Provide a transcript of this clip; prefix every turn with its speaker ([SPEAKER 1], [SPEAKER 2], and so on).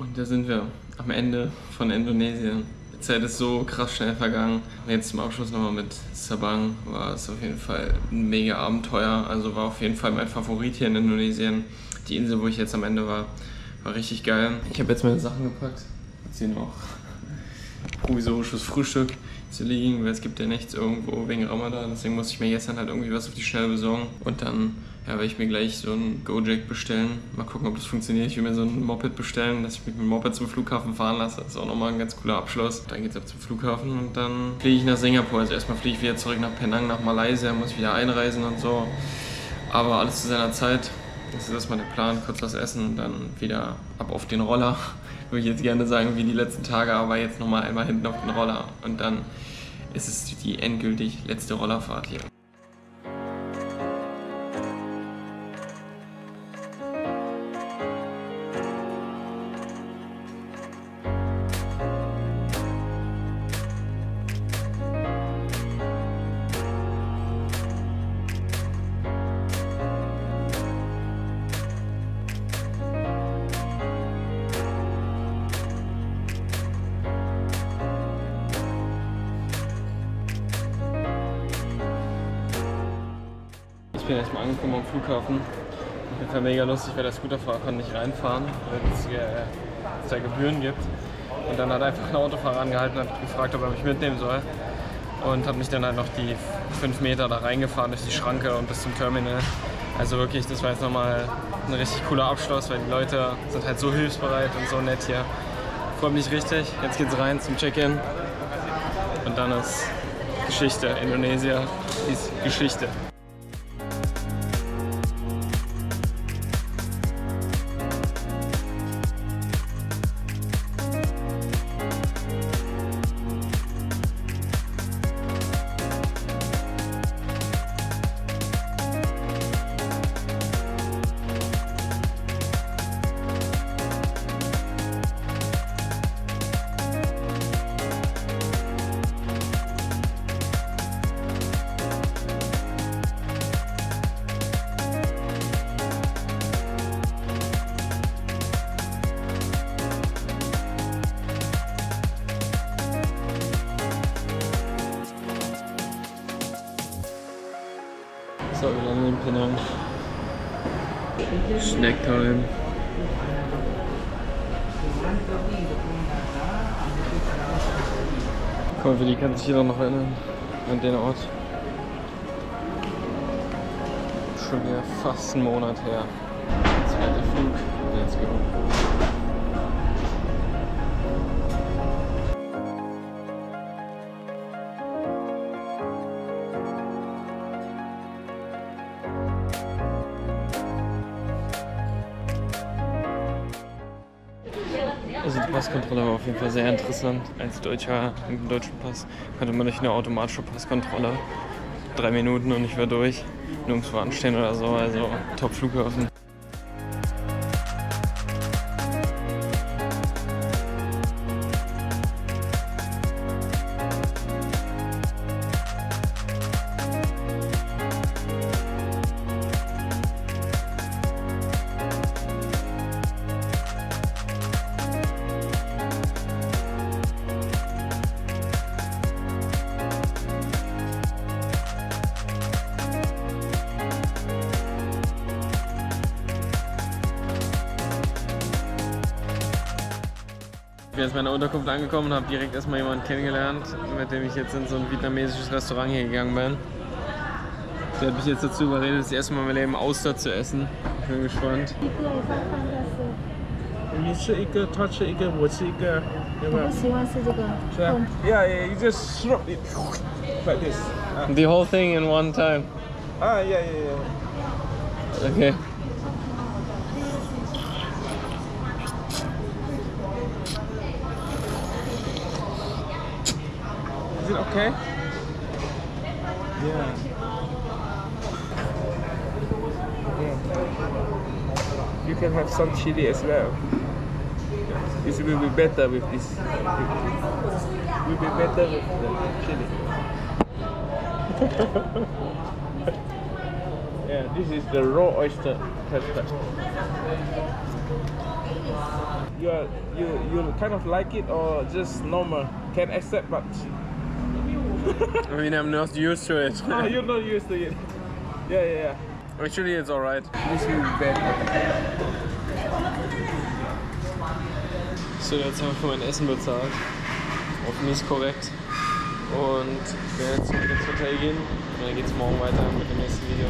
[SPEAKER 1] Und da sind wir am Ende von Indonesien. Die Zeit ist so krass schnell vergangen. Jetzt zum Abschluss nochmal mit Sabang war es auf jeden Fall ein mega Abenteuer. Also war auf jeden Fall mein Favorit hier in Indonesien. Die Insel, wo ich jetzt am Ende war, war richtig geil. Ich habe jetzt meine Sachen gepackt. Jetzt hier noch provisorisches Frühstück zu liegen, weil es gibt ja nichts irgendwo wegen Ramadan. Deswegen muss ich mir dann halt irgendwie was auf die Schnelle besorgen. Und dann ja, werde ich mir gleich so ein Gojek bestellen. Mal gucken, ob das funktioniert. Ich will mir so ein Moped bestellen, dass ich mich mit dem Moped zum Flughafen fahren lasse. Das ist auch nochmal ein ganz cooler Abschluss. Dann geht es ab zum Flughafen und dann fliege ich nach Singapur. Also erstmal fliege ich wieder zurück nach Penang, nach Malaysia, muss wieder einreisen und so. Aber alles zu seiner Zeit. Das ist erstmal der Plan, kurz was essen und dann wieder ab auf den Roller. Würde ich jetzt gerne sagen, wie die letzten Tage, aber jetzt nochmal einmal hinten auf den Roller und dann ist es die endgültig letzte Rollerfahrt hier. Bin erstmal angekommen am Flughafen. Auf jeden Fall mega lustig, weil der Scooterfahrer konnte nicht reinfahren, weil es äh, zwei Gebühren gibt. Und dann hat einfach ein Autofahrer angehalten und hat gefragt, ob er mich mitnehmen soll. Und hat mich dann halt noch die fünf Meter da reingefahren durch die Schranke und bis zum Terminal. Also wirklich, das war jetzt nochmal ein richtig cooler Abschluss, weil die Leute sind halt so hilfsbereit und so nett hier. Freut mich richtig. Jetzt geht's rein zum Check-in. Und dann ist Geschichte. Indonesien ist Geschichte. So, wir landen in Penang. Snacktime. Mal, für die kann sich jeder noch erinnern an den Ort. Schon wieder fast einen Monat her. Zweiter Flug. Let's go. Also die Passkontrolle war auf jeden Fall sehr interessant. Als Deutscher mit dem deutschen Pass konnte man durch eine automatische Passkontrolle drei Minuten und ich war durch. Nirgendwo anstehen oder so, also top Flughafen. bin jetzt in meiner Unterkunft angekommen und habe direkt erstmal jemanden kennengelernt, mit dem ich jetzt in so ein vietnamesisches Restaurant hier gegangen bin. Der hat mich jetzt dazu überredet, das erste Mal in meinem Leben Auster zu essen. Ich bin gespannt.
[SPEAKER 2] Yeah, yeah, you just slurp it like this.
[SPEAKER 1] The whole thing in one time.
[SPEAKER 2] Ah, yeah, yeah, yeah.
[SPEAKER 1] Okay.
[SPEAKER 2] It okay? Yeah. Yeah. You can have some chili as well. This will be better with this. Will be better with the chili. yeah, this is the raw oyster pepper. You are, you you kind of like it or just normal? Can accept but
[SPEAKER 1] I mean, I'm not used to it.
[SPEAKER 2] oh, you're not used to it. Yeah, yeah, yeah.
[SPEAKER 1] Actually, it's alright.
[SPEAKER 2] This will be better.
[SPEAKER 1] So, jetzt haben wir für mein Essen bezahlt. Hoffentlich ist korrekt. Und wir werden jetzt zurück ins Hotel gehen. Und dann geht's morgen weiter mit dem nächsten Video.